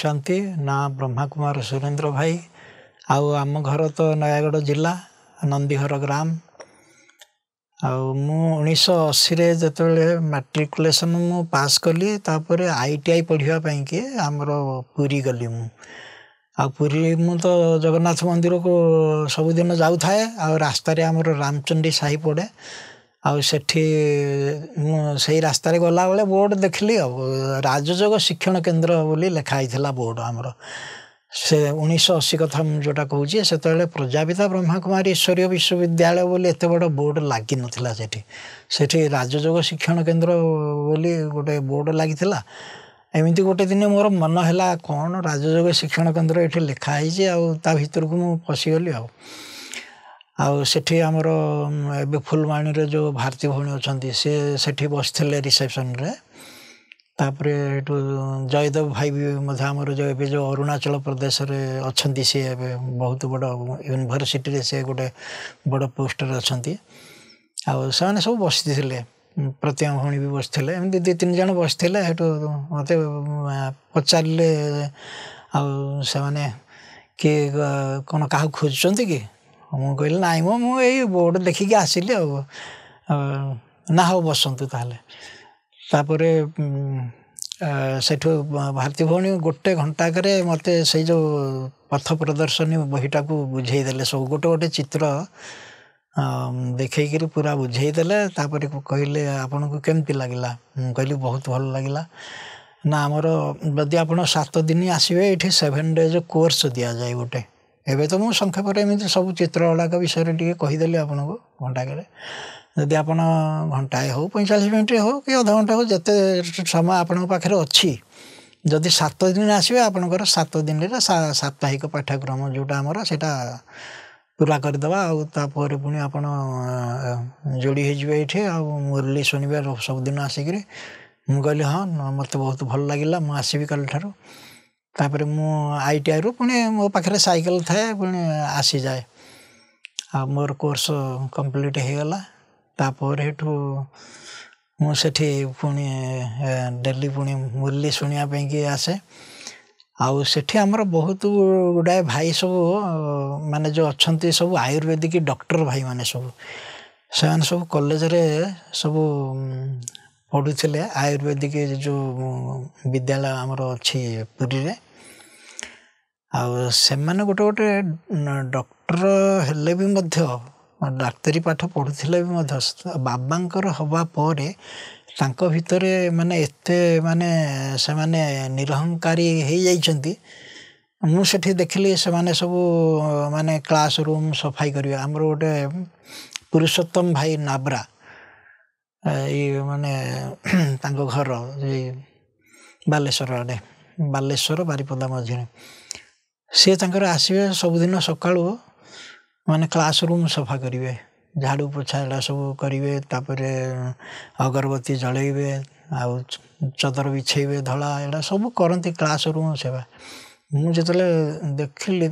ଶାନ୍ତି ନା ବ୍ରହ୍ମା କୁମାର ସୁରେନ୍ଦ୍ର ଭାଇ ଆଉ ଆମ ଘର ତ ନୟାଗଡ଼ ଜିଲ୍ଲା ନନ୍ଦିଘର ଗ୍ରାମ। ଆଉ ମୁଁ ଉଣେଇଶହ ଅଶୀରେ ଯେତେବେଳେ ମାଟ୍ରିକୁଲେସନ୍ ମୁଁ ପାସ୍ କଲି ତାପରେ ଆଇ ଟି ଆଇ ପଢ଼ିବା ପାଇଁକି ଆମର ପୁରୀ ଗଲି ମୁଁ। ଆଉ ପୁରୀ ମୁଁ ତ ଜଗନ୍ନାଥ ମନ୍ଦିରକୁ ସବୁଦିନ ଯାଉଥାଏ ଆଉ ରାସ୍ତାରେ ଆମର ରାମଚଣ୍ଡୀ ସାହି ପଡ଼େ। ଆଉ ସେଠି ମୁଁ ସେଇ ରାସ୍ତାରେ ଗଲାବେଳେ ବୋର୍ଡ଼ ଦେଖିଲି ଆଉ ରାଜଯୋଗ ଶିକ୍ଷଣ କେନ୍ଦ୍ର ବୋଲି ଲେଖା ହେଇଥିଲା ବୋର୍ଡ଼ ଆମର। ସେ ଉଣେଇଶହ ଅଶୀ କଥା ମୁଁ ଯେଉଁଟା କହୁଛି ସେତେବେଳେ ପ୍ରଜାପିତା ବ୍ରହ୍ମାକୁମାରୀ ଈଶ୍ୱରୀୟ ବିଶ୍ୱବିଦ୍ୟାଳୟ ବୋଲି ଏତେ ବଡ଼ ବୋର୍ଡ଼ ଲାଗିନଥିଲା ସେଠି। ସେଠି ରାଜଯୋଗ ଶିକ୍ଷଣ କେନ୍ଦ୍ର ବୋଲି ଗୋଟେ ବୋର୍ଡ଼ ଲାଗିଥିଲା। ଏମିତି ଗୋଟେ ଦିନ ମୋର ମନ ହେଲା କ'ଣ ରାଜଯୋଗ ଶିକ୍ଷଣ କେନ୍ଦ୍ର ଏଠି ଲେଖା ହେଇଛି ଆଉ ତା ଭିତରକୁ ମୁଁ ପଶିଗଲି ଆଉ। ଆଉ ସେଠି ଆମର ଏବେ ଫୁଲବାଣୀରେ ଯେଉଁ ଭାରତୀ ଭଉଣୀ ଅଛନ୍ତି ସେ ସେଠି ବସିଥିଲେ ରିସେପସନ୍ରେ। ତାପରେ ଏଠୁ ଜୟଦେବ ଭାଇ ବି ମଧ୍ୟ ଆମର ଯେଉଁ ଏବେ ଯେଉଁ ଅରୁଣାଚଳ ପ୍ରଦେଶରେ ଅଛନ୍ତି ସିଏ ଏବେ ବହୁତ ବଡ଼ ୟୁନିଭର୍ସିଟିରେ ସେ ଗୋଟେ ବଡ଼ ପୋଷ୍ଟରେ ଅଛନ୍ତି। ଆଉ ସେମାନେ ସବୁ ବସିଥିଲେ ପ୍ରତିମା ଭଉଣୀ ବି ବସିଥିଲେ। ଏମିତି ଦୁଇ ତିନି ଜଣ ବସିଥିଲେ ସେଠୁ ମୋତେ ପଚାରିଲେ ଆଉ ସେମାନେ କିଏ କ'ଣ କାହାକୁ ଖୋଜୁଛନ୍ତି କି? ମୁଁ କହିଲି ନାଇଁ ମ ମୁଁ ଏଇ ବୋର୍ଡ଼ ଦେଖିକି ଆସିଲି ଆଉ। ନା ହଉ ବସନ୍ତୁ ତାହେଲେ। ତାପରେ ସେଠୁ ଭାରତୀ ଭଉଣୀ ଗୋଟେ ଘଣ୍ଟାକରେ ମୋତେ ସେଇ ଯେଉଁ ପଥ ପ୍ରଦର୍ଶନୀ ବହିଟାକୁ ବୁଝେଇ ଦେଲେ ସବୁ। ଗୋଟେ ଗୋଟେ ଚିତ୍ର ଦେଖେଇକିରି ପୁରା ବୁଝେଇ ଦେଲେ ତାପରେ କହିଲେ ଆପଣଙ୍କୁ କେମିତି ଲାଗିଲା? ମୁଁ କହିଲି ବହୁତ ଭଲ ଲାଗିଲା। ନା ଆମର ଯଦି ଆପଣ ସାତ ଦିନ ଆସିବେ ଏଇଠି ସେଭେନ୍ ଡେଜ୍ କୋର୍ସ ଦିଆଯାଏ ଗୋଟେ। ଏବେ ତ ମୁଁ ସଂକ୍ଷେପରେ ଏମିତି ସବୁ ଚିତ୍ର ଗୁଡ଼ାକ ବିଷୟରେ ଟିକେ କହିଦେଲି ଆପଣଙ୍କୁ ଘଣ୍ଟାକରେ ଯଦି ଆପଣ ଘଣ୍ଟାଏ ହେଉ ପଇଁଚାଳିଶ ମିନିଟ୍ ହେଉ କି ଅଧଘଣ୍ଟା ହେଉ ଯେତେ ସମୟ ଆପଣଙ୍କ ପାଖରେ ଅଛି ଯଦି ସାତ ଦିନ ଆସିବେ ଆପଣଙ୍କର ସାତ ଦିନରେ ସାପ୍ତାହିକ ପାଠ୍ୟକ୍ରମ ଯେଉଁଟା ଆମର ସେଇଟା ପୁରା କରିଦେବା। ଆଉ ତାପରେ ପୁଣି ଆପଣ ଯୋଡ଼ି ହେଇଯିବେ ଏଇଠି ଆଉ ମୁରଲି ଶୁଣିବେ ସବୁଦିନ ଆସିକିରି। ମୁଁ କହିଲି ହଁ ମୋତେ ବହୁତ ଭଲ ଲାଗିଲା ମୁଁ ଆସିବି କାଲିଠାରୁ। ତାପରେ ମୁଁ ଆଇ ଟି ଆଇରୁ ପୁଣି ମୋ ପାଖରେ ସାଇକେଲ ଥାଏ ପୁଣି ଆସିଯାଏ। ଆଉ ମୋର କୋର୍ସ କମ୍ପ୍ଲିଟ୍ ହେଇଗଲା। ତାପରେ ହେଠୁ ମୁଁ ସେଠି ପୁଣି ଡେଲି ପୁଣି ମୁରଲି ଶୁଣିବା ପାଇଁକି ଆସେ। ଆଉ ସେଠି ଆମର ବହୁତ ଗୁଡ଼ାଏ ଭାଇ ସବୁ ମାନେ ଯେଉଁ ଅଛନ୍ତି ସବୁ ଆୟୁର୍ବେଦିକ ଡକ୍ଟର ଭାଇମାନେ ସବୁ ସେମାନେ ସବୁ କଲେଜରେ ସବୁ ପଢ଼ୁଥିଲେ। ଆୟୁର୍ବେଦିକ ଯେଉଁ ବିଦ୍ୟାଳୟ ଆମର ଅଛି ପୁରୀରେ। ଆଉ ସେମାନେ ଗୋଟେ ଗୋଟେ ଡକ୍ଟର ହେଲେ ବି ମଧ୍ୟ ଡାକ୍ତରୀ ପାଠ ପଢ଼ୁଥିଲେ ବି ମଧ୍ୟ ବାବାଙ୍କର ହେବା ପରେ ତାଙ୍କ ଭିତରେ ମାନେ ଏତେ ମାନେ ସେମାନେ ନିରହଙ୍କାରୀ ହେଇଯାଇଛନ୍ତି। ମୁଁ ସେଠି ଦେଖିଲି ସେମାନେ ସବୁ ମାନେ କ୍ଲାସ୍ ରୁମ୍ ସଫାଇ କରିବେ। ଆମର ଗୋଟେ ପୁରୁଷୋତ୍ତମ ଭାଇ ନାବ୍ରା ଏଇ ମାନେ ତାଙ୍କ ଘର ଏଇ ବାଲେଶ୍ୱର ଆଡ଼େ ବାଲେଶ୍ୱର ବାରିପଦା ମଝିରେ। ସିଏ ତାଙ୍କର ଆସିବେ ସବୁଦିନ ସକାଳୁ ମାନେ କ୍ଲାସ୍ ରୁମ୍ ସଫା କରିବେ। ଝାଡ଼ୁ ପୋଛା ଏଗୁଡ଼ା ସବୁ କରିବେ ତାପରେ ଅଗରବତୀ ଜଳେଇବେ ଆଉ ଚଦର ବିଛେଇବେ ଧଳା ଏଗୁଡ଼ା ସବୁ କରନ୍ତି କ୍ଲାସ୍ ରୁମ୍ ସେବା। ମୁଁ ଯେତେବେଳେ ଦେଖିଲି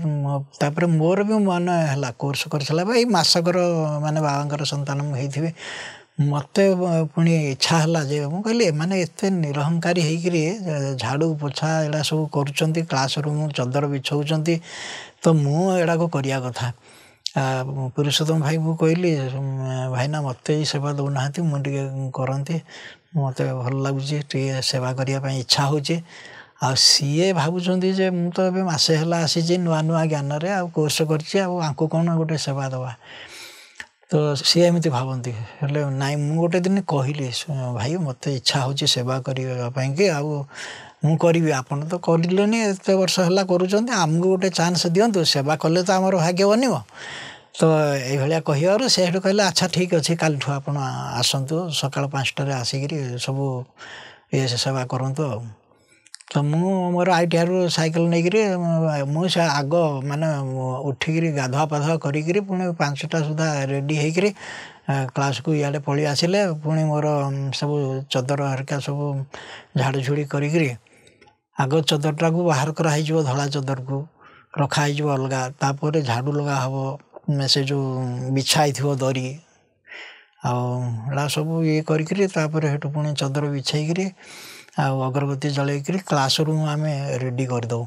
ତାପରେ ମୋର ବି ମନ ହେଲା କୋର୍ସ କରିଥିଲା ବା ଏଇ ମାସକର ମାନେ ବାବାଙ୍କର ସନ୍ତାନ ମୁଁ ହେଇଥିବି। ମୋତେ ପୁଣି ଇଚ୍ଛା ହେଲା ଯେ ମୁଁ କହିଲି ଏମାନେ ଏତେ ନିରହଙ୍କାରୀ ହେଇକିରି ଝାଡ଼ୁ ପୋଛା ଏଗୁଡ଼ା ସବୁ କରୁଛନ୍ତି କ୍ଲାସ୍ ରୁମ୍ ଚଦର ବିଛଉଛନ୍ତି ତ ମୁଁ ଏଗୁଡ଼ାକ କରିବା କଥା। ପୁରୁଷୋତ୍ତମ ଭାଇଙ୍କୁ କହିଲି ଭାଇନା ମୋତେ ସେବା ଦେଉନାହାନ୍ତି ମୁଁ ଟିକେ କରନ୍ତି ମୋତେ ଭଲ ଲାଗୁଛି ଟିକେ ସେବା କରିବା ପାଇଁ ଇଚ୍ଛା ହେଉଛି। ଆଉ ସିଏ ଭାବୁଛନ୍ତି ଯେ ମୁଁ ତ ଏବେ ମାସେ ହେଲା ଆସିଛି ନୂଆ ନୂଆ ଜ୍ଞାନରେ ଆଉ କୋର୍ସ କରିଛି ଆଉ ଆଙ୍କୁ କ'ଣ ଗୋଟେ ସେବା ଦେବା। ତ ସିଏ ଏମିତି ଭାବନ୍ତି। ହେଲେ ନାଇଁ ମୁଁ ଗୋଟେ ଦିନ କହିଲି ଭାଇ ମୋତେ ଇଚ୍ଛା ହେଉଛି ସେବା କରିବା ପାଇଁକି ଆଉ ମୁଁ କରିବି। ଆପଣ ତ କରିଲେନି ଏତେ ବର୍ଷ ହେଲା କରୁଛନ୍ତି ଆମକୁ ଗୋଟେ ଚାନ୍ସ ଦିଅନ୍ତୁ ସେବା କଲେ ତ ଆମର ଭାଗ୍ୟ ବନିବ। ତ ଏଇଭଳିଆ କହିବାରୁ ସେ ସେଠୁ କହିଲେ ଆଚ୍ଛା ଠିକ୍ ଅଛି କାଲିଠୁ ଆପଣ ଆସନ୍ତୁ ସକାଳ ପାଞ୍ଚଟାରେ ଆସିକିରି ସବୁ ଇଏ ସେବା କରନ୍ତୁ ଆଉ। ତ ମୁଁ ମୋର ଆଇଟିଆରୁ ସାଇକେଲ ନେଇକିରି ମୁଁ ସେ ଆଗ ମାନେ ଉଠିକିରି ଗାଧୁଆ ପାଧୁଆ କରିକିରି ପୁଣି ପାଞ୍ଚଟା ସୁଦ୍ଧା ରେଡ଼ି ହେଇକିରି କ୍ଲାସ୍କୁ ଇଆଡ଼େ ପଳେଇ ଆସିଲେ ପୁଣି ମୋର ସବୁ ଚଦର ହେରିକା ସବୁ ଝାଡ଼ୁଝୁଡ଼ି କରିକିରି ଆଗ ଚଦରଟାକୁ ବାହାର କରାହେଇଯିବ ଧଳା ଚଦରକୁ ରଖା ହେଇଯିବ ଅଲଗା ତାପରେ ଝାଡ଼ୁ ଲଗା ହେବ ସେ ଯେଉଁ ବିଛା ହେଇଥିବ ଦରି ଆଉ ଏଗୁଡ଼ା ସବୁ ଇଏ କରିକିରି ତାପରେ ସେଠୁ ପୁଣି ଚଦର ବିଛେଇକିରି ଆଉ ଅଗରବତୀ ଜଳେଇକିରି କ୍ଲାସ୍ ରୁମ୍ ଆମେ ରେଡ଼ି କରିଦେଉ।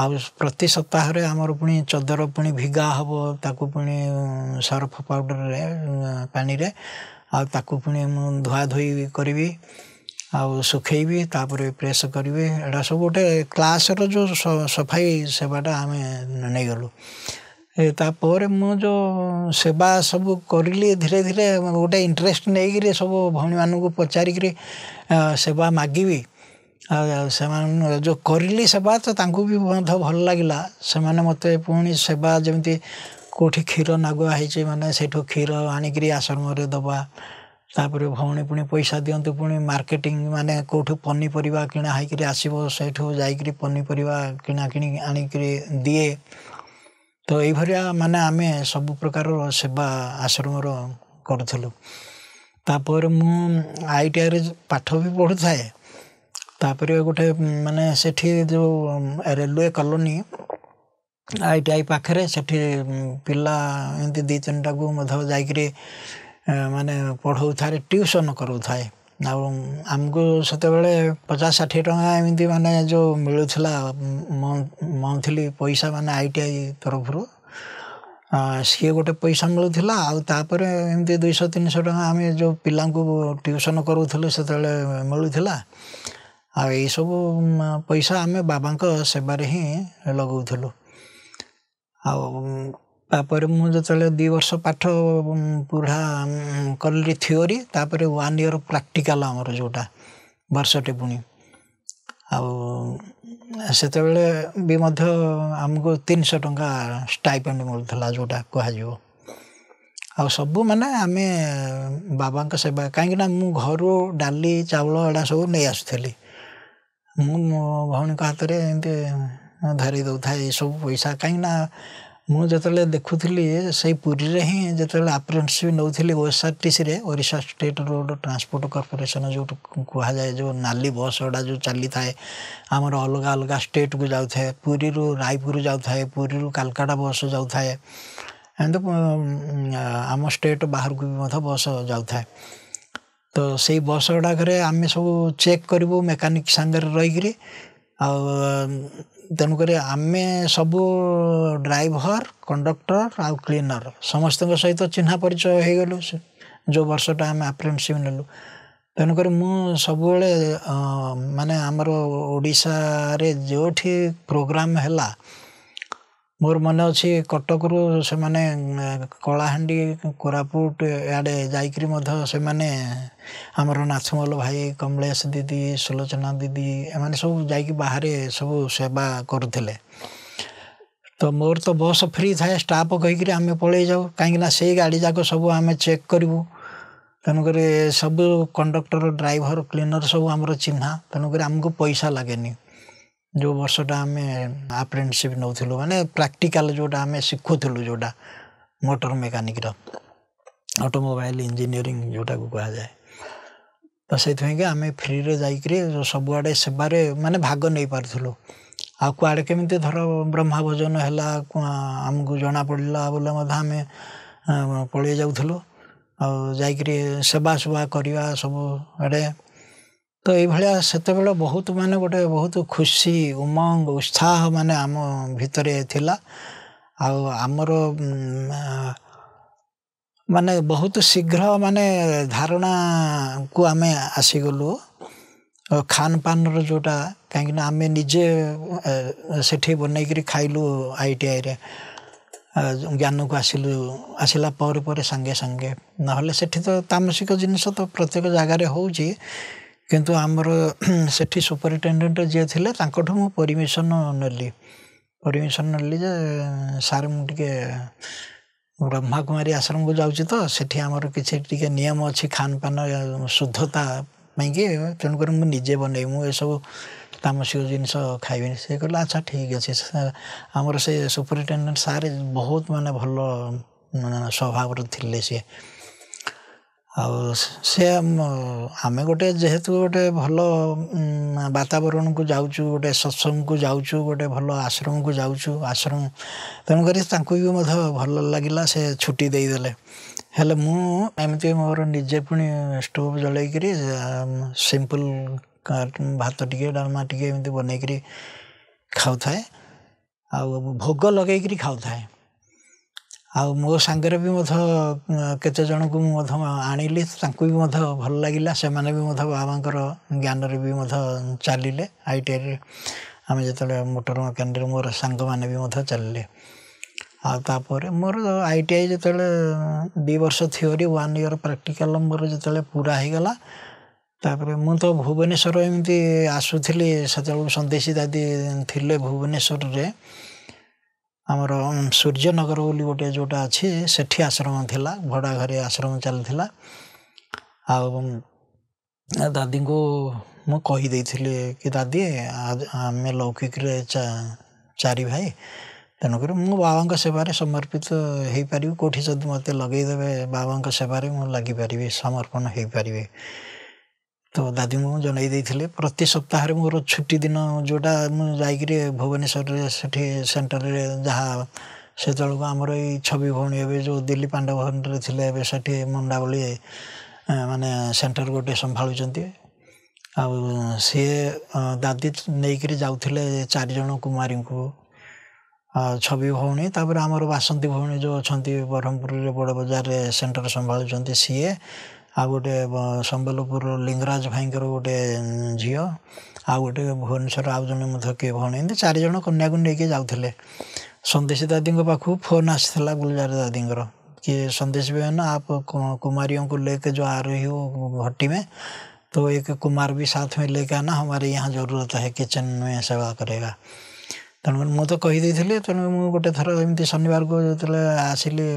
ଆଉ ପ୍ରତି ସପ୍ତାହରେ ଆମର ପୁଣି ଚଦର ପୁଣି ଭିଗା ହେବ ତାକୁ ପୁଣି ସରଫ ପାଉଡ଼ରରେ ପାଣିରେ। ଆଉ ତାକୁ ପୁଣି ମୁଁ ଧୁଆ ଧୋଇ କରିବି ଆଉ ଶୁଖେଇବି ତାପରେ ପ୍ରେସ୍ କରିବି। ଏଇଟା ସବୁ ଗୋଟେ କ୍ଲାସ୍ର ଯେଉଁ ସଫାଇ ସେବାଟା ଆମେ ନେଇଗଲୁ। ତାପରେ ମୁଁ ଯେଉଁ ସେବା ସବୁ କରିଲି ଧୀରେ ଧୀରେ ଗୋଟେ ଇଣ୍ଟରେଷ୍ଟ ନେଇକିରି ସବୁ ଭଉଣୀମାନଙ୍କୁ ପଚାରିକିରି ସେବା ମାଗିବି। ଆଉ ସେମାନେ ଯେଉଁ କରିଲି ସେବା ତ ତାଙ୍କୁ ବି ମଧ୍ୟ ଭଲ ଲାଗିଲା। ସେମାନେ ମୋତେ ପୁଣି ସେବା ଯେମିତି କେଉଁଠି କ୍ଷୀର ନାଗୁଆ ହେଇଛି ମାନେ ସେଇଠୁ କ୍ଷୀର ଆଣିକିରି ଆଶ୍ରମରେ ଦେବା। ତାପରେ ଭଉଣୀ ପୁଣି ପଇସା ଦିଅନ୍ତୁ ପୁଣି ମାର୍କେଟିଂ ମାନେ କେଉଁଠୁ ପନିପରିବା କିଣା ହେଇକିରି ଆସିବ ସେଇଠୁ ଯାଇକିରି ପନିପରିବା କିଣାକିଣି ଆଣିକିରି ଦିଏ। ତ ଏଇଭଳିଆ ମାନେ ଆମେ ସବୁ ପ୍ରକାରର ସେବା ଆଶ୍ରମର କରୁଥିଲୁ। ତାପରେ ମୁଁ ଆଇ ଟି ଆଇରେ ପାଠ ବି ପଢ଼ୁଥାଏ। ତାପରେ ଗୋଟେ ମାନେ ସେଠି ଯେଉଁ railway colony I T I ପାଖରେ ସେଠି ପିଲା ଏମିତି ଦୁଇ ତିନିଟାକୁ ମଧ୍ୟ ଯାଇକିରି ମାନେ ପଢ଼ଉଥାଏ ଟ୍ୟୁସନ୍ କରୁଥାଏ ଆଉ ଆମକୁ ସେତେବେଳେ ପଚାଶ ଷାଠିଏ ଟଙ୍କା ଏମିତି ମାନେ ଯେଉଁ ମିଳୁଥିଲା ମନ୍ଥଲି ପଇସା ମାନେ ଆଇ ଟି ଆଇ ତରଫରୁ। ସିଏ ଗୋଟେ ପଇସା ମିଳୁଥିଲା ଆଉ ତାପରେ ଏମିତି ଦୁଇଶହ ତିନିଶହ ଟଙ୍କା ଆମେ ଯେଉଁ ପିଲାଙ୍କୁ ଟ୍ୟୁସନ୍ କରୁଥିଲୁ ସେତେବେଳେ ମିଳୁଥିଲା। ଆଉ ଏଇସବୁ ପଇସା ଆମେ ବାବାଙ୍କ ସେବାରେ ହିଁ ଲଗାଉଥିଲୁ। ଆଉ ତାପରେ ମୁଁ ଯେତେବେଳେ ଦୁଇ ବର୍ଷ ପାଠ ପୁରା କଲି ଥିଓରି ତାପରେ ୱାନ୍ ଇୟର୍ ପ୍ରାକ୍ଟିକାଲ୍ ଆମର ଯେଉଁଟା ବର୍ଷଟେ ପୁଣି। ଆଉ ସେତେବେଳେ ବି ମଧ୍ୟ ଆମକୁ ତିନିଶହ ଟଙ୍କା ଷ୍ଟାଇପେଣ୍ଡ ମିଳୁଥିଲା ଯେଉଁଟା କୁହାଯିବ। ଆଉ ସବୁ ମାନେ ଆମେ ବାବାଙ୍କ ସେବା କାହିଁକିନା ମୁଁ ଘରୁ ଡାଲି ଚାଉଳ ଏଡ଼ା ସବୁ ନେଇ ଆସୁଥିଲି। ମୁଁ ମୋ ଭଉଣୀଙ୍କ ହାତରେ ଏମିତି ଧରି ଦେଉଥାଏ ଏସବୁ ପଇସା କାହିଁକିନା ମୁଁ ଯେତେବେଳେ ଦେଖୁଥିଲି ସେଇ ପୁରୀରେ ହିଁ ଯେତେବେଳେ ଆପ୍ରେଣ୍ଟିସିପ୍ ନେଉଥିଲି ଓଏସ୍ଆର୍ଟିସିରେ Odisha state road transport corporation ଯେଉଁଠୁ କୁହାଯାଏ ଯେଉଁ ନାଲି ବସ୍ ଗୁଡ଼ା ଯେଉଁ ଚାଲିଥାଏ ଆମର ଅଲଗା ଅଲଗା ଷ୍ଟେଟ୍କୁ ଯାଉଥାଏ ପୁରୀରୁ ରାୟପୁର ଯାଉଥାଏ ପୁରୀରୁ କାଲକାଟା ବସ୍ ଯାଉଥାଏ ଏମିତି ଆମ ଷ୍ଟେଟ୍ ବାହାରକୁ ବି ମଧ୍ୟ ବସ୍ ଯାଉଥାଏ। ତ ସେଇ ବସ୍ ଗୁଡ଼ାକରେ ଆମେ ସବୁ ଚେକ୍ କରିବୁ ମେକାନିକ୍ ସାଙ୍ଗରେ ରହିକିରି ଆଉ ତେଣୁକରି ଆମେ ସବୁ ଡ୍ରାଇଭର କଣ୍ଡକ୍ଟର ଆଉ କ୍ଲିନର ସମସ୍ତଙ୍କ ସହିତ ଚିହ୍ନା ପରିଚୟ ହେଇଗଲୁ ଯେଉଁ ବର୍ଷଟା ଆମେ ଆପ୍ରେଣ୍ଟସିପ୍ ନେଲୁ। ତେଣୁକରି ମୁଁ ସବୁବେଳେ ମାନେ ଆମର ଓଡ଼ିଶାରେ ଯେଉଁଠି ପ୍ରୋଗ୍ରାମ୍ ହେଲା ମୋର ମନେ ଅଛି କଟକରୁ ସେମାନେ କଳାହାଣ୍ଡି କୋରାପୁଟ ଇଆଡ଼େ ଯାଇକରି ମଧ୍ୟ ସେମାନେ ଆମର ନାଥମଲ ଭାଇ କମଳେଶ ଦିଦି ସୁଲୋଚନା ଦିଦି ଏମାନେ ସବୁ ଯାଇକି ବାହାରେ ସବୁ ସେବା କରୁଥିଲେ। ତ ମୋର ତ ବସ୍ ଫ୍ରି ଥାଏ ଷ୍ଟାଫ୍ କହିକିରି ଆମେ ପଳେଇ ଯାଉ। କାହିଁକିନା ସେଇ ଗାଡ଼ି ଯାକ ସବୁ ଆମେ ଚେକ୍ କରିବୁ। ତେଣୁକରି ସବୁ କଣ୍ଡକ୍ଟର ଡ୍ରାଇଭର କ୍ଲିନର ସବୁ ଆମର ଚିହ୍ନା। ତେଣୁକରି ଆମକୁ ପଇସା ଲାଗେନି। ଯେଉଁ ବର୍ଷଟା ଆମେ ଆପ୍ରେଣ୍ଟିସିପ୍ ନେଉଥିଲୁ ମାନେ ପ୍ରାକ୍ଟିକାଲ ଯେଉଁଟା ଆମେ ଶିଖୁଥିଲୁ ଯେଉଁଟା ମୋଟର ମେକାନିକର ଅଟୋମୋବାଇଲ ଇଞ୍ଜିନିୟରିଂ ଯେଉଁଟାକୁ କୁହାଯାଏ। ତ ସେଇଥିପାଇଁକି ଆମେ ଫ୍ରିରେ ଯାଇକରି ସବୁଆଡ଼େ ସେବାରେ ମାନେ ଭାଗ ନେଇପାରୁଥିଲୁ। ଆଉ କୁଆଡ଼େ କେମିତି ଧର ବ୍ରହ୍ମା ଭୋଜନ ହେଲା ଆମକୁ ଜଣାପଡ଼ିଲା ବୋଲେ ମଧ୍ୟ ଆମେ ପଳେଇ ଯାଉଥିଲୁ। ଆଉ ଯାଇକରି ସେବା ସୁବା କରିବା ସବୁ ଆଡ଼େ ତ ଏଇଭଳିଆ ସେତେବେଳେ ବହୁତ ମାନେ ଗୋଟେ ବହୁତ ଖୁସି ଉମଙ୍ଗ ଉତ୍ସାହ ମାନେ ଆମ ଭିତରେ ଥିଲା। ଆଉ ଆମର ମାନେ ବହୁତ ଶୀଘ୍ର ମାନେ ଧାରଣାକୁ ଆମେ ଆସିଗଲୁ। ଖାନ ପାନର ଯେଉଁଟା କାହିଁକିନା ଆମେ ନିଜେ ସେଠି ବନେଇକିରି ଖାଇଲୁ ଆଇ ଟି ଆଇରେ ଜ୍ଞାନକୁ ଆସିଲୁ ଆସିଲା ପରେ ପରେ ସାଙ୍ଗେ ସାଙ୍ଗେ। ନହେଲେ ସେଠି ତ ତାମସିକ ଜିନିଷ ତ ପ୍ରତ୍ୟେକ ଜାଗାରେ ହେଉଛି। କିନ୍ତୁ ଆମର ସେଠି ସୁପରିଟେଣ୍ଡେଣ୍ଟ ଯିଏ ଥିଲେ ତାଙ୍କଠୁ ମୁଁ ପରମିସନ୍ ନେଲି। ପରମିସନ୍ ନେଲି ଯେ ସାର୍ ମୁଁ ଟିକେ ବ୍ରହ୍ମାକୁମାରୀ ଆଶ୍ରମକୁ ଯାଉଛି ତ ସେଠି ଆମର କିଛି ଟିକେ ନିୟମ ଅଛି ଖାନ ପାନ ଶୁଦ୍ଧତା ପାଇଁକି ତେଣୁକରି ମୁଁ ନିଜେ ବନେଇବି ମୁଁ ଏସବୁ ତାମସିକ ଜିନିଷ ଖାଇବିନି। ସେ କହିଲେ ଆଚ୍ଛା ଠିକ୍ ଅଛି। ଆମର ସେ ସୁପରିଟେଣ୍ଡେଣ୍ଟ ସାର୍ ବହୁତ ମାନେ ଭଲ ସ୍ୱଭାବର ଥିଲେ ସିଏ। ଆଉ ସେ ଆମେ ଗୋଟେ ଯେହେତୁ ଗୋଟେ ଭଲ ବାତାବରଣକୁ ଯାଉଛୁ ଗୋଟେ ସତ୍ସଙ୍ଗକୁ ଯାଉଛୁ ଗୋଟେ ଭଲ ଆଶ୍ରମକୁ ଯାଉଛୁ ଆଶ୍ରମ ତେଣୁକରି ତାଙ୍କୁ ବି ମଧ୍ୟ ଭଲ ଲାଗିଲା ସେ ଛୁଟି ଦେଇଦେଲେ। ହେଲେ ମୁଁ ଏମିତି ମୋର ନିଜେ ପୁଣି ଷ୍ଟୋଭ୍ ଜଳେଇକିରି ସିମ୍ପଲ୍ ଭାତ ଟିକେ ଡାଲମା ଟିକେ ଏମିତି ବନେଇକିରି ଖାଉଥାଏ। ଆଉ ଭୋଗ ଲଗେଇକିରି ଖାଉଥାଏ। ଆଉ ମୋ ସାଙ୍ଗରେ ବି ମଧ୍ୟ କେତେ ଜଣକୁ ମୁଁ ମଧ୍ୟ ଆଣିଲି ତାଙ୍କୁ ବି ମଧ୍ୟ ଭଲ ଲାଗିଲା ସେମାନେ ବି ମଧ୍ୟ ବାବାଙ୍କର ଜ୍ଞାନରେ ବି ମଧ୍ୟ ଚାଲିଲେ ଆଇ ଟି ଆଇରେ ଆମେ ଯେତେବେଳେ ମୋଟର ମେକାନିକରେ ମୋର ସାଙ୍ଗମାନେ ବି ମଧ୍ୟ ଚାଲିଲେ। ଆଉ ତାପରେ ମୋର ଆଇ ଟି ଆଇ ଯେତେବେଳେ ଦୁଇ ବର୍ଷ ଥିଓରି ୱାନ୍ ଇୟର୍ ପ୍ରାକ୍ଟିକାଲ ମୋର ଯେତେବେଳେ ପୁରା ହେଇଗଲା ତାପରେ ମୁଁ ତ ଭୁବନେଶ୍ୱର ଏମିତି ଆସୁଥିଲି ସେତେବେଳକୁ ସନ୍ଦେଶୀ ଦାଦି ଥିଲେ ଭୁବନେଶ୍ୱରରେ ଆମର ସୂର୍ଯ୍ୟନଗର ବୋଲି ଗୋଟେ ଯେଉଁଟା ଅଛି ସେଠି ଆଶ୍ରମ ଥିଲା ଭଡ଼ା ଘରେ ଆଶ୍ରମ ଚାଲିଥିଲା। ଆଉ ଦାଦିଙ୍କୁ ମୁଁ କହିଦେଇଥିଲି କି ଦାଦି ଆମେ ଲୌକିକରେ ଚାରି ଭାଇ। ତେଣୁକରି ମୁଁ ବାବାଙ୍କ ସେବାରେ ସମର୍ପିତ ହେଇପାରିବି। କେଉଁଠି ଯଦି ମୋତେ ଲଗେଇଦେବେ ବାବାଙ୍କ ସେବାରେ ମୁଁ ଲାଗିପାରିବି ସମର୍ପଣ ହେଇପାରିବି। ଦାଦୀଙ୍କୁ ମୁଁ ଜଣାଇ ଦେଇଥିଲି। ପ୍ରତି ସପ୍ତାହରେ ମୋର ଛୁଟି ଦିନ ଯେଉଁଟା ମୁଁ ଯାଇକିରି ଭୁବନେଶ୍ୱରରେ ସେଠି ସେଣ୍ଟରରେ ଯାହା ସେତେବେଳକୁ ଆମର ଏଇ ଛବି ଭଉଣୀ ଏବେ ଯେଉଁ ଦିଲ୍ଲୀ ପାଣ୍ଡବଭବନରେ ଥିଲେ ଏବେ ସେଠି ମୁଣ୍ଡାବଳି ମାନେ ସେଣ୍ଟର ଗୋଟେ ସମ୍ଭାଳୁଛନ୍ତି। ଆଉ ସିଏ ଦାଦି ନେଇକିରି ଯାଉଥିଲେ ଚାରିଜଣ କୁମାରୀଙ୍କୁ। ଛବି ଭଉଣୀ ତାପରେ ଆମର ବାସନ୍ତୀ ଭଉଣୀ ଯେଉଁ ଅଛନ୍ତି ବ୍ରହ୍ମପୁରରେ ବଡ଼ ବଜାରରେ ସେଣ୍ଟର ସମ୍ଭାଳୁଛନ୍ତି ସିଏ। ଆଉ ଗୋଟେ ସମ୍ବଲପୁର ଲିଙ୍ଗରାଜ ଭାଇଙ୍କର ଗୋଟେ ଝିଅ ଆଉ ଗୋଟେ ଭୁବନେଶ୍ୱର ଆଉ ଜଣେ ମଧ୍ୟ କିଏ ଭଉଣୀ ଏମିତି ଚାରିଜଣ କନ୍ୟାକୁ ନେଇକି ଯାଉଥିଲେ ସନ୍ଦେଶୀ ଦାଦୀଙ୍କ ପାଖକୁ ଫୋନ୍ ଆସିଥିଲା ଗୁଲଜାର ଦାଦୀଙ୍କର कि संदेश बहन आप कुमारियों को लेकर जो आ रही हो भट्टी में तो एक कुमार भी साथ में लेकर आना हमारे यहाँ ज़रूरत है किचन में सेवा करेगा ତେଣୁ ମୁଁ ତ କହିଦେଇଥିଲି ତେଣୁ ମୁଁ ଗୋଟେ ଥର ଏମିତି ଶନିବାରକୁ ଯେତେବେଳେ ଆସିଲି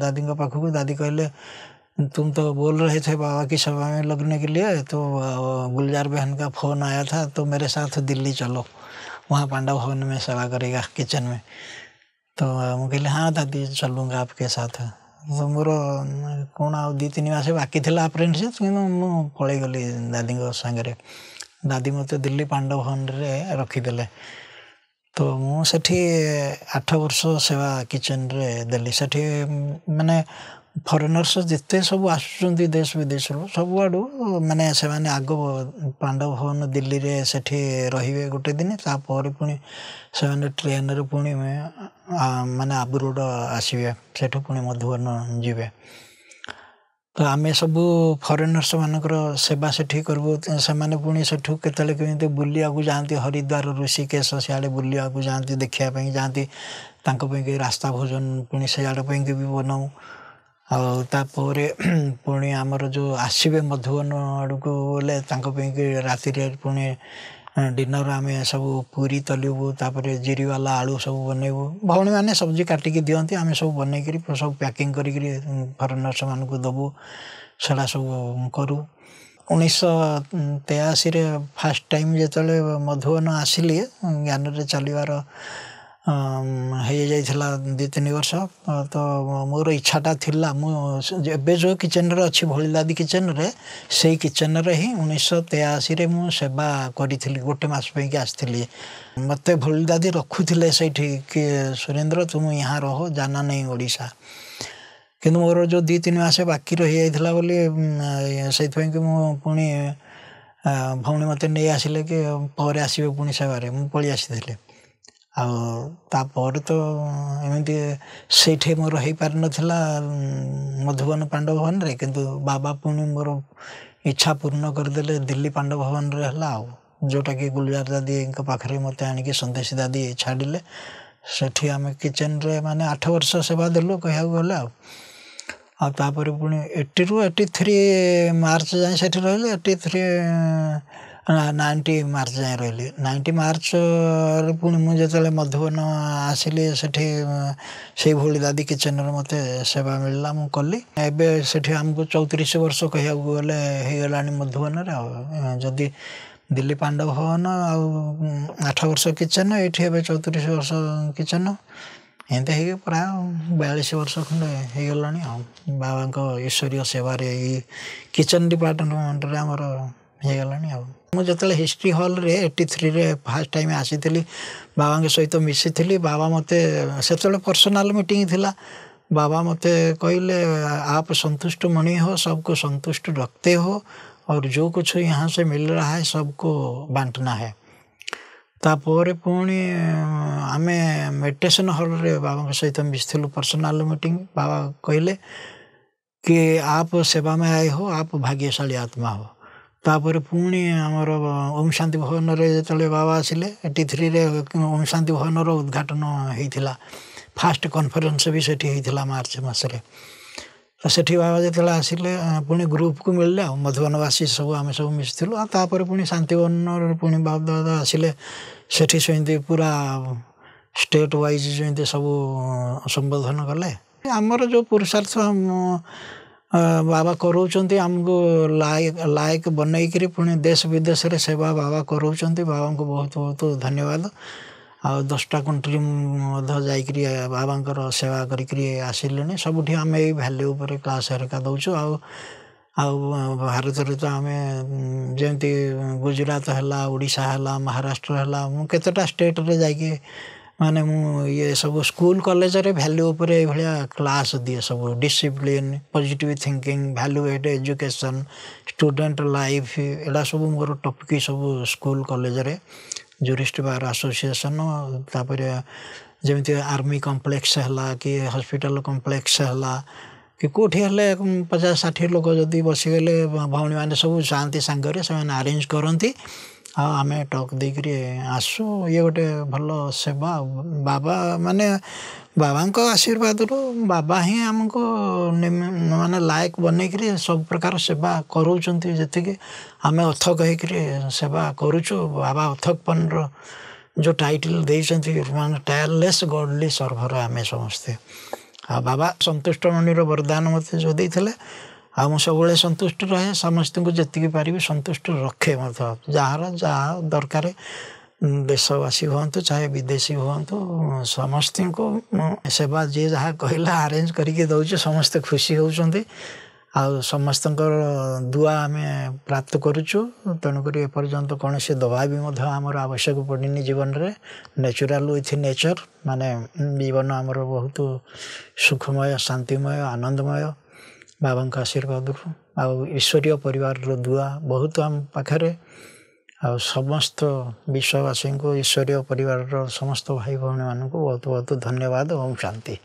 ଦାଦୀଙ୍କ ପାଖକୁ ଦାଦି କହିଲେ तुम तो बोल रहे थे बाबा की सभा में लगने के लिए तो गुलजार बहन का फ़ोन आया था तो मेरे साथ दिल्ली चलो। वहाँ पांडव भवन में सभा करेगा किचन में। तो मुझे हाँ दादी, चलूँगा आपके साथ। तो मोर, कौन आ दी तीन मस बाकी थी आप्रेन्टशिप कि पलिगली दादी सागर। दादी मत तो दिल्ली पांडव भवन रखीदे तो मुठी आठ वर्ष सेवा किचन रे देली से मैंने ଫରେନର୍ସ ଯେତେ ସବୁ ଆସୁଛନ୍ତି ଦେଶ ବିଦେଶରୁ ସବୁଆଡ଼ୁ ମାନେ ସେମାନେ ଆଗ ପାଣ୍ଡବ ଭବନ ଦିଲ୍ଲୀରେ ସେଠି ରହିବେ ଗୋଟେ ଦିନ ତାପରେ ପୁଣି ସେମାନେ ଟ୍ରେନରେ ପୁଣି ମାନେ ଆବ୍ରୋଡ଼ ଆସିବେ ସେଠୁ ପୁଣି ମଧୁବନ ଯିବେ। ତ ଆମେ ସବୁ ଫରେନର୍ସ ମାନଙ୍କର ସେବା ସେଠି କରିବୁ ସେମାନେ ପୁଣି ସେଠୁ କେତେବେଳେ କେମିତି ବୁଲିବାକୁ ଯାଆନ୍ତି ହରିଦ୍ୱାର ଋଷିକେଶ ସିଆଡ଼େ ବୁଲିବାକୁ ଯାଆନ୍ତି ଦେଖିବା ପାଇଁ ଯାଆନ୍ତି ତାଙ୍କ ପାଇଁକି ରାସ୍ତା ଭୋଜନ ପୁଣି ସେଆଡ଼ ପାଇଁକି ବି ବନାଉ। ଆଉ ତାପରେ ପୁଣି ଆମର ଯେଉଁ ଆସିବେ ମଧୁବନ ଆଡ଼କୁ ଗଲେ ତାଙ୍କ ପାଇଁକି ରାତିରେ ପୁଣି ଡିନର ଆମେ ସବୁ ପୁରୀ ତଲିବୁ ତାପରେ ଜିରିବାଲା ଆଳୁ ସବୁ ବନେଇବୁ। ଭଉଣୀମାନେ ସବଜି କାଟିକି ଦିଅନ୍ତି ଆମେ ସବୁ ବନେଇକିରି ସବୁ ପ୍ୟାକିଂ କରିକିରି ଫରେନର୍ସମାନଙ୍କୁ ଦେବୁ ସେଟା ସବୁ କରୁ। ଉଣେଇଶହ ତେୟାଅଶୀରେ ଫାର୍ଷ୍ଟ ଟାଇମ୍ ଯେତେବେଳେ ମଧୁବନ ଆସିଲି ଜ୍ଞାନରେ ଚାଲିବାର ହେଇଯାଇଥିଲା ଦୁଇ ତିନି ବର୍ଷ। ତ ମୋର ଇଚ୍ଛାଟା ଥିଲା ମୁଁ ଏବେ ଯେଉଁ କିଚେନ୍ରେ ଅଛି ଭଳିଦାଦି କିଚେନ୍ରେ ସେଇ କିଚେନ୍ରେ ହିଁ ଉଣେଇଶହ ତେୟାଅଶୀରେ ମୁଁ ସେବା କରିଥିଲି ଗୋଟେ ମାସ ପାଇଁକି ଆସିଥିଲି। ମୋତେ ଭଳିଦାଦି ରଖୁଥିଲେ ସେଇଠି କି ସୁରେନ୍ଦ୍ର ତୁମ ଏହା ରହ ଜାନା ନେଇ ଓଡ଼ିଶା। କିନ୍ତୁ ମୋର ଯେଉଁ ଦୁଇ ତିନି ମାସ ବାକି ରହିଯାଇଥିଲା ବୋଲି ସେଇଥିପାଇଁକି ମୁଁ ପୁଣି ଭଉଣୀ ମୋତେ ନେଇ ଆସିଲେ କି ପରେ ଆସିବେ ପୁଣି ସେବାରେ ମୁଁ ପଳେଇ ଆସିଥିଲି। ଆଉ ତାପରେ ତ ଏମିତି ସେଇଠି ମୋର ହେଇପାରିନଥିଲା ମଧୁବନ ପାଣ୍ଡବ ଭବନରେ କିନ୍ତୁ ବାବା ପୁଣି ମୋର ଇଚ୍ଛା ପୂର୍ଣ୍ଣ କରିଦେଲେ ଦିଲ୍ଲୀ ପାଣ୍ଡବ ଭବନରେ ହେଲା ଆଉ। ଯେଉଁଟାକି ଗୁଲଜାର ଦାଦିଙ୍କ ପାଖରେ ମୋତେ ଆଣିକି ସନ୍ଦେଶୀ ଦାଦି ଛାଡ଼ିଲେ। ସେଠି ଆମେ କିଚେନ୍ରେ ମାନେ ଆଠ ବର୍ଷ ସେବା ଦେଲୁ କହିବାକୁ ଗଲେ ଆଉ। ଆଉ ତାପରେ ପୁଣି ଏଟିରୁ ଏଟି ଥ୍ରୀ ମାର୍ଚ୍ଚ ଯାଏଁ ସେଠି ରହିଲେ ଏଟି ଥ୍ରୀ ନାଇଣ୍ଟି ମାର୍ଚ୍ଚ ଯାଏଁ ରହିଲି ନାଇଣ୍ଟି ମାର୍ଚ୍ଚରେ ପୁଣି ମୁଁ ଯେତେବେଳେ ମଧୁବନ ଆସିଲି ସେଠି ସେଇଭଳି ଦାଦି କିଚେନ୍ରେ ମୋତେ ସେବା ମିଳିଲା ମୁଁ କଲି ଏବେ ସେଠି ଆମକୁ ଚଉତିରିଶ ବର୍ଷ କହିବାକୁ ଗଲେ ହେଇଗଲାଣି ମଧୁବନରେ ଆଉ ଯଦି ଦିଲ୍ଲୀ ପାଣ୍ଡବ ଭବନ ଆଉ ଆଠ ବର୍ଷ କିଚେନ୍ ଏଇଠି ଏବେ ଚଉତିରିଶ ବର୍ଷ କିଚେନ୍ ଏମିତି ହେଇକି ପ୍ରାୟ ବୟାଳିଶ ବର୍ଷ ଖଣ୍ଡେ ହେଇଗଲାଣି ଆଉ ବାବାଙ୍କ ଈଶ୍ୱରୀୟ ସେବାରେ ଏଇ କିଚେନ୍ ଡିପାର୍ଟମେଣ୍ଟରେ ଆମର ହେଇଗଲାଣି ଆଉ ମୁଁ ଯେତେବେଳେ ହିଷ୍ଟ୍ରି ହଲ୍ରେ ଏଇଟି ଥ୍ରୀରେ ଫାର୍ଷ୍ଟ ଟାଇମ୍ ଆସିଥିଲି ବାବାଙ୍କ ସହିତ ମିଶିଥିଲି ବାବା ମୋତେ ସେତେବେଳେ ପର୍ସନାଲ୍ ମିଟିଂ ଥିଲା ବାବା ମୋତେ କହିଲେ आप संतुष्ट मणि हो सबको संतुष्ट रखते हो और जो कुछ यहाँ से मिल रहा है सबको बांटना है ତାପରେ ପୁଣି ଆମେ ମେଡ଼ିଟେସନ୍ ହଲ୍ରେ ବାବାଙ୍କ ସହିତ ମିଶିଥିଲୁ ପର୍ସନାଲ୍ ମିଟିଂ ବାବା କହିଲେ କି आप सेवा में आए हो आप ଭାଗ୍ୟଶାଳୀ ଆତ୍ମା हो ତାପରେ ପୁଣି ଆମର ଓମ୍ ଶାନ୍ତି ଭବନରେ ଯେତେବେଳେ ବାବା ଆସିଲେ ଏଇଟି ଥ୍ରୀରେ ଓମ୍ ଶାନ୍ତି ଭବନର ଉଦ୍ଘାଟନ ହେଇଥିଲା। ଫାଷ୍ଟ କନଫରେନ୍ସ ବି ସେଠି ହେଇଥିଲା ମାର୍ଚ୍ଚ ମାସରେ। ତ ସେଠି ବାବା ଯେତେବେଳେ ଆସିଲେ ପୁଣି ଗ୍ରୁପକୁ ମିଳିଲେ ଆଉ ମଧୁବନବାସୀ ସବୁ ଆମେ ସବୁ ମିଶିଥିଲୁ। ଆଉ ତାପରେ ପୁଣି ଶାନ୍ତିବନରେ ପୁଣି ବାବା ଦାଦା ଆସିଲେ ସେଠି ସେମିତି ପୁରା ଷ୍ଟେଟ୍ ୱାଇଜ୍ ଯେମିତି ସବୁ ସମ୍ବୋଧନ କଲେ। ଆମର ଯେଉଁ ପୁରୁଷାର୍ଥ ବାବା କରାଉଛନ୍ତି ଆମକୁ ଲାୟକ ଲାୟକ ବନେଇକିରି ପୁଣି ଦେଶ ବିଦେଶରେ ସେବା ବାବା କରାଉଛନ୍ତି ବାବାଙ୍କୁ ବହୁତ ବହୁତ ଧନ୍ୟବାଦ ଆଉ ଦଶଟା କଣ୍ଟ୍ରି ମଧ୍ୟ ଯାଇକରି ବାବାଙ୍କର ସେବା କରିକିରି ଆସିଲେଣି ସବୁଠି ଆମେ ଏଇ ଭ୍ୟାଲ୍ୟୁ ଉପରେ କ୍ଲାସ୍ ହେରିକା ଦେଉଛୁ ଆଉ ଆଉ ଭାରତରେ ତ ଆମେ ଯେମିତି ଗୁଜୁରାଟ ହେଲା ଓଡ଼ିଶା ହେଲା ମହାରାଷ୍ଟ୍ର ହେଲା ମୁଁ କେତେଟା ଷ୍ଟେଟ୍ରେ ଯାଇକି ମାନେ ମୁଁ ଇଏ ସବୁ ସ୍କୁଲ କଲେଜରେ ଭ୍ୟାଲ୍ୟୁ ଉପରେ ଏଇଭଳିଆ କ୍ଲାସ୍ ଦିଏ ସବୁ discipline positive thinking value add education student life ଏଇଟା ସବୁ ମୋର ଟପିକ୍ ସବୁ ସ୍କୁଲ କଲେଜରେ ଜୁରିଷ୍ଟ ବାର ଆସୋସିଏସନ୍ ତାପରେ ଯେମିତି ଆର୍ମି କମ୍ପ୍ଲେକ୍ସ ହେଲା କି ହସ୍ପିଟାଲ କମ୍ପ୍ଲେକ୍ସ ହେଲା କି କେଉଁଠି ହେଲେ ପଚାଶ ଷାଠିଏ ଲୋକ ଯଦି ବସିଗଲେ ଭଉଣୀମାନେ ସବୁ ଯାଆନ୍ତି ସାଙ୍ଗରେ ସେମାନେ ଆରେଞ୍ଜ କରନ୍ତି। ଆଉ ଆମେ ଟକ୍ ଦେଇକରି ଆସୁ ଇଏ ଗୋଟେ ଭଲ ସେବା ବାବା ମାନେ ବାବାଙ୍କ ଆଶୀର୍ବାଦରୁ ବାବା ହିଁ ଆମକୁ ମାନେ ଲାୟକ ବନେଇକିରି ସବୁ ପ୍ରକାର ସେବା କରାଉଛନ୍ତି ଯେତିକି। ଆମେ ଅଥକ ହେଇକରି ସେବା କରୁଛୁ। ବାବା ଅଥକପନର ଯେଉଁ ଟାଇଟଲ୍ ଦେଇଛନ୍ତି ମାନେ ଟାୟାରଲେସ୍ ଗଡ଼ଲି ସର୍ଭର ଆମେ ସମସ୍ତେ। ଆଉ ବାବା ସନ୍ତୁଷ୍ଟ ମଣିର ବରଦାନ ମୋତେ ଯେଉଁ ଦେଇଥିଲେ ଆଉ ମୁଁ ସବୁବେଳେ ସନ୍ତୁଷ୍ଟ ରହେ ସମସ୍ତଙ୍କୁ ଯେତିକି ପାରିବି ସନ୍ତୁଷ୍ଟ ରଖେ ମଧ୍ୟ। ଯାହାର ଯାହା ଦରକାର ଦେଶବାସୀ ହୁଅନ୍ତୁ ଚାହେ ବିଦେଶୀ ହୁଅନ୍ତୁ ସମସ୍ତଙ୍କୁ ସେବା ଯିଏ ଯାହା କହିଲା ଆରେଞ୍ଜ କରିକି ଦେଉଛି ସମସ୍ତେ ଖୁସି ହେଉଛନ୍ତି ଆଉ ସମସ୍ତଙ୍କର ଦୁଆ ଆମେ ପ୍ରାପ୍ତ କରୁଛୁ ତେଣୁକରି ଏପର୍ଯ୍ୟନ୍ତ କୌଣସି ଦବା ବି ମଧ୍ୟ ଆମର ଆବଶ୍ୟକ ପଡ଼ିନି ଜୀବନରେ। ନ୍ୟାଚୁରାଲ୍ ୱିଥ୍ ନେଚର୍ ମାନେ ଜୀବନ ଆମର ବହୁତ ସୁଖମୟ ଶାନ୍ତିମୟ ଆନନ୍ଦମୟ। ବାବାଙ୍କ ଆଶୀର୍ବାଦରୁ ଆଉ ଈଶ୍ୱରୀୟ ପରିବାରର ଦୁଆ ବହୁତ ଆମ ପାଖରେ। ଆଉ ସମସ୍ତ ବିଶ୍ୱବାସୀଙ୍କୁ ଈଶ୍ୱରୀୟ ପରିବାରର ସମସ୍ତ ଭାଇ ଭଉଣୀମାନଙ୍କୁ ବହୁତ ବହୁତ ଧନ୍ୟବାଦ ଓମ୍ ଶାନ୍ତି।